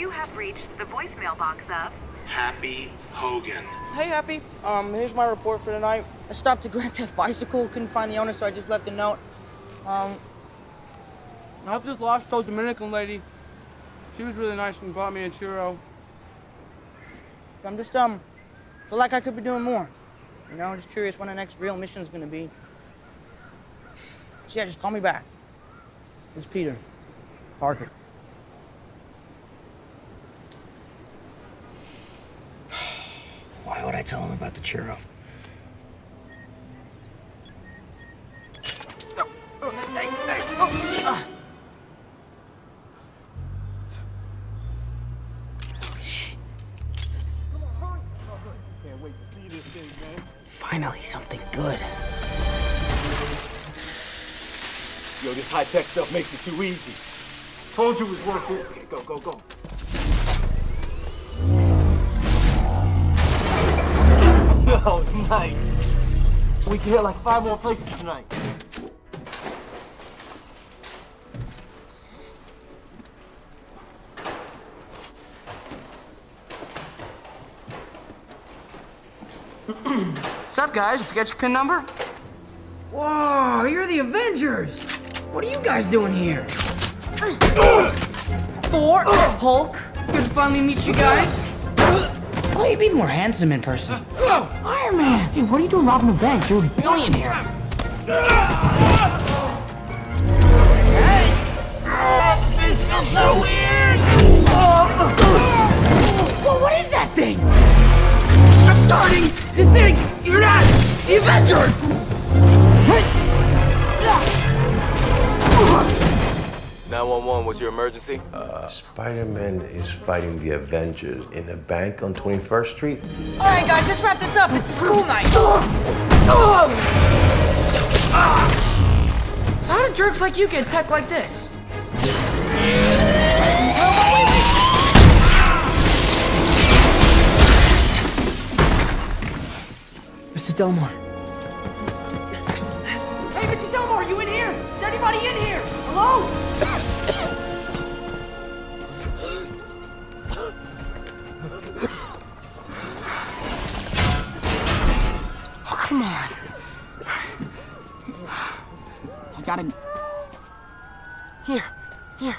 You have reached the voicemail box of Happy Hogan. Hey, Happy. Um, here's my report for tonight. I stopped a Grand Theft bicycle, couldn't find the owner, so I just left a note. Um, I hope this lost old Dominican lady. She was really nice and bought me a churro. I'm just, um, feel like I could be doing more. You know, I'm just curious when the next real mission's gonna be. So yeah, just call me back. It's Peter. Parker. Why would I tell him about the churro? No. Hey, hey. Can't wait to see this thing, man. Finally, something good. Yo, this high tech stuff makes it too easy. Told you it was worth it. Okay, go, go, go. Nice. We can hit like five more places tonight. What's up, guys? You forget your pin number? Whoa, you're the Avengers! What are you guys doing here? Thor, Hulk, good to finally meet you guys. Oh, you'd be more handsome in person. Iron Man! Hey, what are you doing robbing a bank? You're a billionaire. This feels so weird! Whoa, what is that thing? I'm starting to think you're not the Avengers! 911, what's your emergency? Uh, Spider-Man is fighting the Avengers in a bank on 21st Street. All right, guys, let's wrap this up. It's school night. So how do jerks like you get tech like this? Mr. Delmar. Delmar, you in here? Is anybody in here? Hello? oh, come on. I gotta... Here, here.